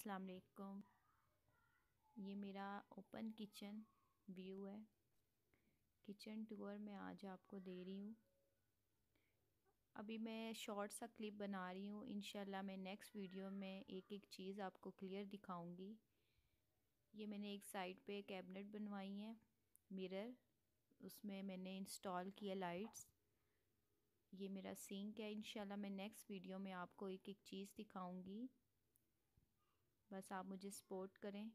अस्सलाम वालेकुम। ये मेरा ओपन किचन व्यू है। किचन टूर मैं आज आपको दे रही हूँ। अभी मैं शॉर्ट सा क्लिप बना रही हूँ। इन मैं नेक्स्ट वीडियो में एक एक चीज़ आपको क्लियर दिखाऊँगी। ये मैंने एक साइड पे कैबिनेट बनवाई है, मिरर। उसमें मैंने इंस्टॉल किया लाइट्स। ये मेरा सिंक है। इंशाल्लाह मैं नेक्स्ट वीडियो में आपको एक एक चीज़ दिखाऊँगी। बस आप मुझे सपोर्ट करें।